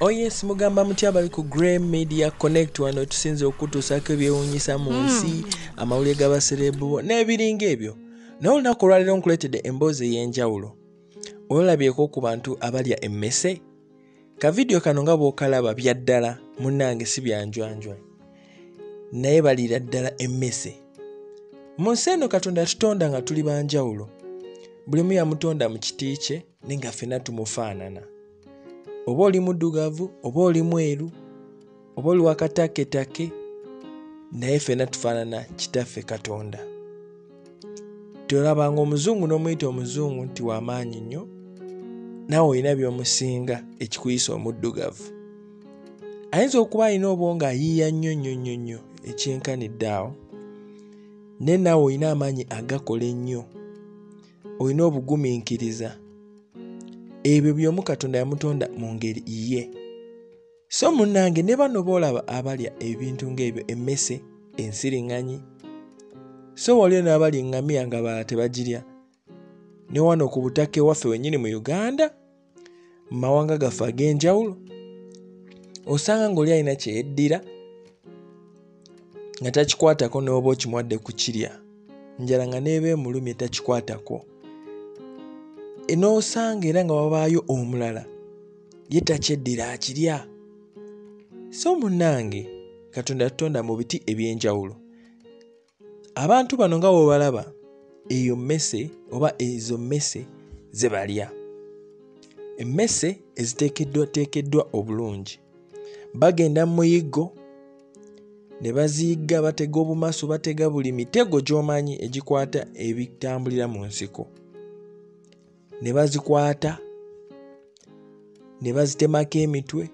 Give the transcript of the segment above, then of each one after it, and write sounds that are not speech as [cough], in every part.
oyes mugamba muty abali ku gray media connect wano tusinze okutuusako ebyewuunyisa mu nsi amawulire g'abaserebu n'ebiringa ebyo. Naye olunaku olwaleero nkuleetedde emboozi ey'enjawulo. Olabyeko ku bantu abalya emmese? Kavidiyo kano nga bw'okalaba bya ddala munnange si byanjwanjwa naye baliira ddala emmese. Mu nsi eno katonda yatutonda nga tuli banjawulo buli mu yamutonda mu kiti kye naye nga ffenna tumufaanana oba oli muddugavu oba oli mweru oba oli wakataketake naye ffenna tufaanana kitaffe katonda. Tolabanga omuzungu n'omuyita omuzungu nti w'amaanyi nnyo naawe olina by'omusinga ekikuyisa omuddugavu. Ayinza okuba alina obwonga ayiiya nnyo nnyo nnyo nnyo ekyenkanidde awo naye naawe olina amaanyi agakola ennyo olina obugumiikiriza ebyo byomu katonda yamutonda mu ngeri ye. So munnange ne bano boolaba abalya ebintu ng'ebyo emmese ensiriŋŋanyi so waliyo n'abali eŋŋamiya nga balala tebagirya. Ne wano ku butaka ewaffe wennyini mu uganda mu mawanga gaffe ag'enjawulo osanga ng'oli alina kye yeddira nga takikwatako n'oba okimuwadde ku kirya. Njala nga n'eba emulumye takikwatako n'osanga era nga wabaayo omulala ye takyeddira akirya. So munnange katonda yatutonda mu biti eby'enjawulo. Abantu bano nga bwebalaba eyo mmese oba ezo mmese ze balya. Emmese eziteekeddwateekeddwa obulungi. Bagenda mu muyiggo ne baziyigga batega obumaso batega buli mitego gy'omanyi egikwata ebitambulira mu nsiko ne bazikwata ne bazitemako emitwe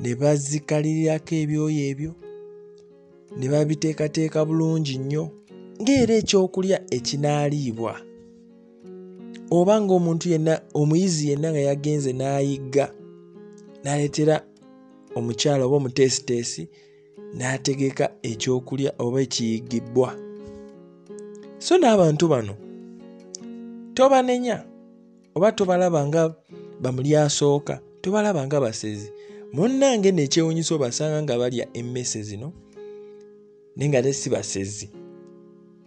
ne bazikalirirako ebyoya ebyo ne babiteekateeka bulungi nnyo ng'era ekyokulya ekinaaliibwa oba ng'omuntu yenna omuyizi yenna nga yagenze n'ayigga n'aleetera omukyala oba omuteesiteesi n'ategeka ekyokulya oba ekiyigibbwa. So n'abantu bano tobanenya oba tobalaba nga bamulyasooka tobalaba nga basezi. Munnange nekyewuunyisa obasanga nga balya emmese zino naye nga te si basezi.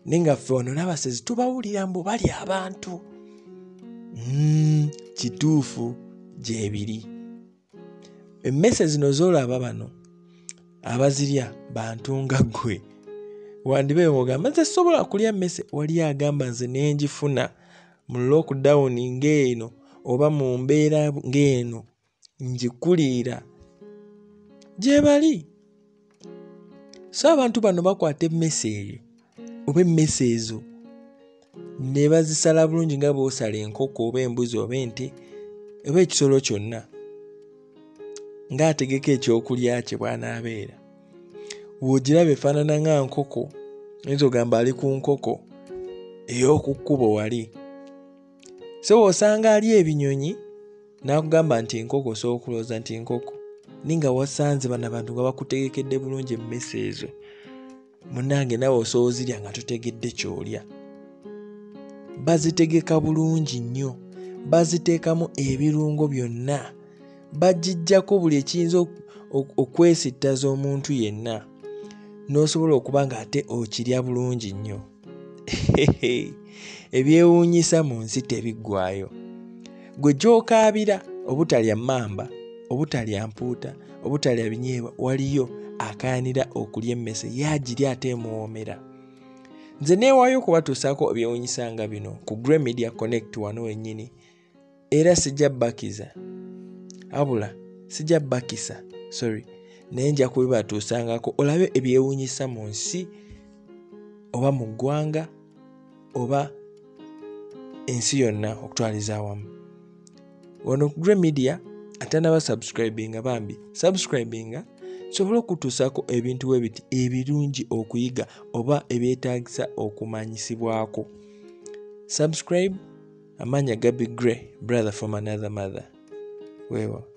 Naye nga ffe wano n'abasezi tubawulira mbu balya abantu. Mm, kituufu gyebiri. Emmese zino z'olaba bano abazirya bantu nga ggwe. Wandibe ogamba nze sobola kulya mmese. Wali agamba nze nenjifuna mu lockdown ng'eno oba mu mbeera ng'eno njikuliira gye bali. So abantu bano bakwata emmese eyo oba emmese ezo ne bazisala bulungi nga bw'osala enkoko oba embuzi oba ente oba ekisolo kyonna ng'ategeka ekyokulya kye bw'anaabeera. W'ogiraba efaanana nga nkoko oyinza ogamba ali ku nkoko ey'oku kkubo wali so bw'osanga ali ebinyonyi n'akugamba nti nkoko osobola okulowooza nti nkoko naye nga wasanze bano abantu nga bakutegekedde bulungi emmese ezo munnange nawe osobola ozirya nga totegedde ky'olya. Bazitegeka bulungi nnyo baziteekamu ebirungo byonna bagijjako buli ekiyinza okwesittaza omuntu yenna n'osobola okuba nga ate okirya bulungi nnyo [laughs] ebyewuunyisa mu nsi tebiggwaayo gwe gy'okaabira obutalya mamba obutalya mpuuta obutalya binyeebwa waliyo akayanira okulya emmese yaagirya ate emuwoomera. Nze neewaayo okubatuusaako ebyewuunyisa nga bino ku gray media connect wano wennyini. Era sijja bakiza abula sijja bakisa sorry. Naye nja kubibatuusangako olabe ebyewuunyisa mu nsi oba mu ggwanga oba ensi yonna okutwaliza awamu. Wano ku gray media atanaba subscribinga bambi. Subscribinga sobole okutuusako ebintu bwe biti ebirungi okuyiga oba ebyetaagisa okumanyisibwako. Subscribe amanya gabi gray brother from another mother. Weewa